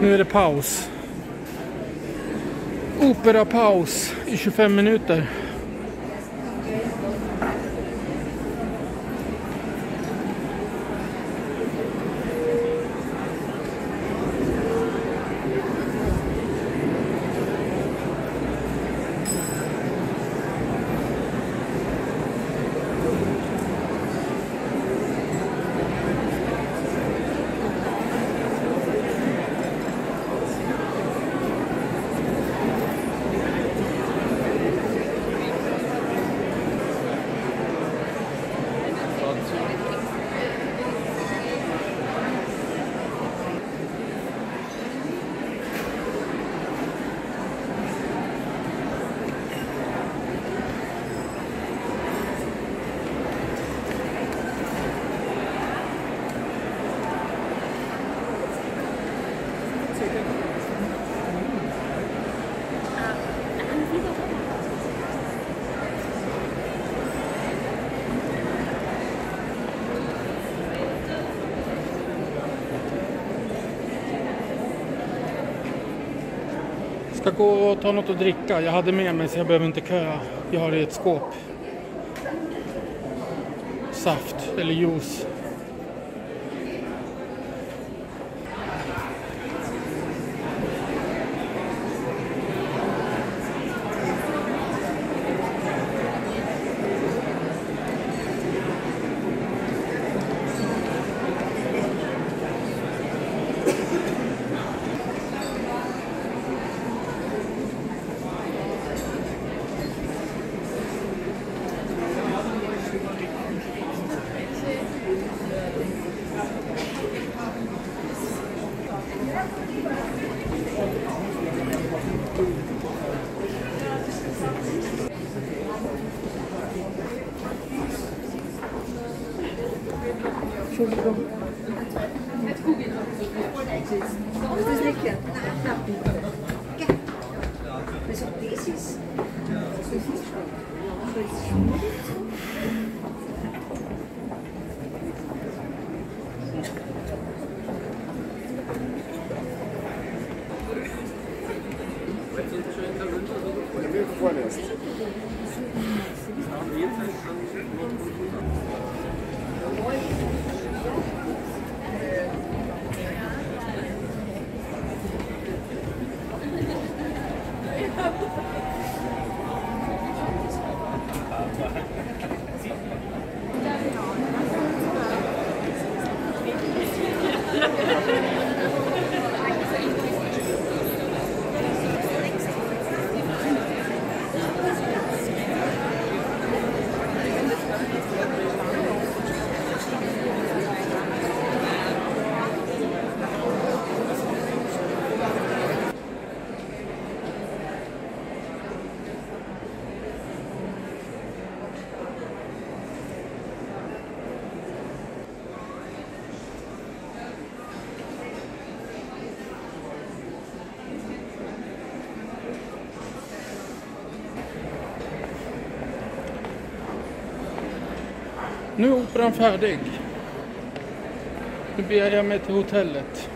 Nu är det paus. Operapaus i 25 minuter. Ska gå och ta något att dricka. Jag hade med mig så jag behöver inte köa. Jag har det i ett skåp. Saft eller juice. Entschuldigung. Jetzt googeln Das ist forest. Nu är operan färdig. Nu beger jag mig till hotellet.